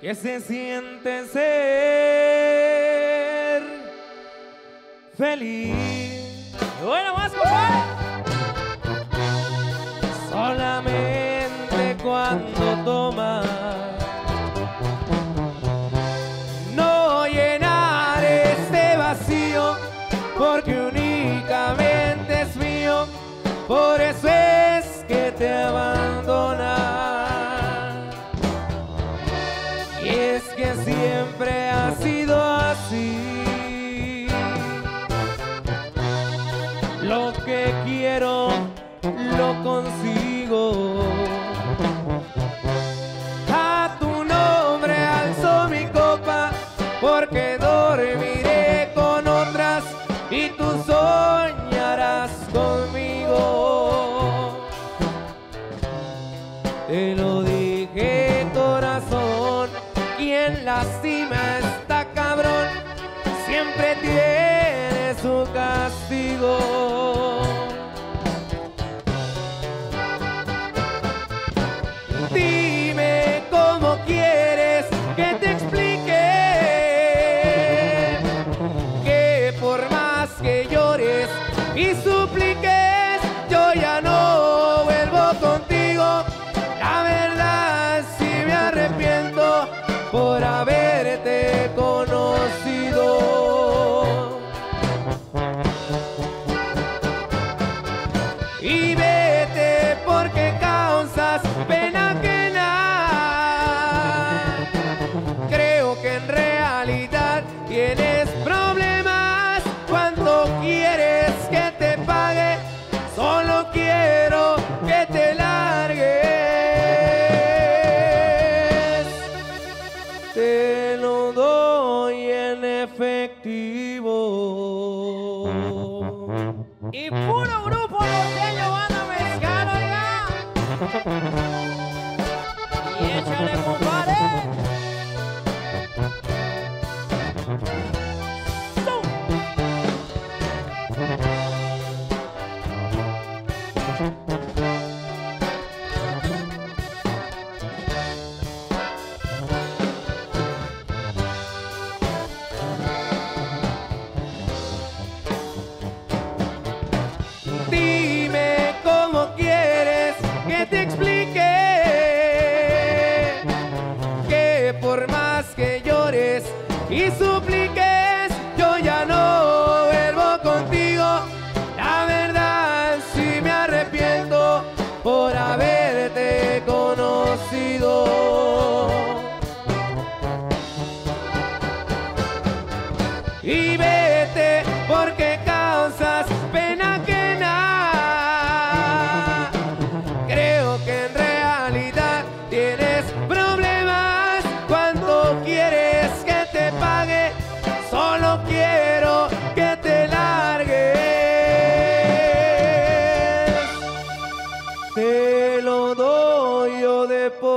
que se siente ser feliz. Bueno, más, compadre. Solamente cuando tomas no llenar este vacío porque únicamente es mío por eso es es que siempre ha sido así lo que quiero lo consigo. A tu nombre alzo mi copa, porque dormiré con otras y tú soñarás está cabrón, siempre tiene su castigo. Dime cómo quieres que te explique que por más que llores y supliques, Y puro grupo norteño, banda mexicana, oiga. Y échale, suplico.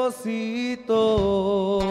Diosito.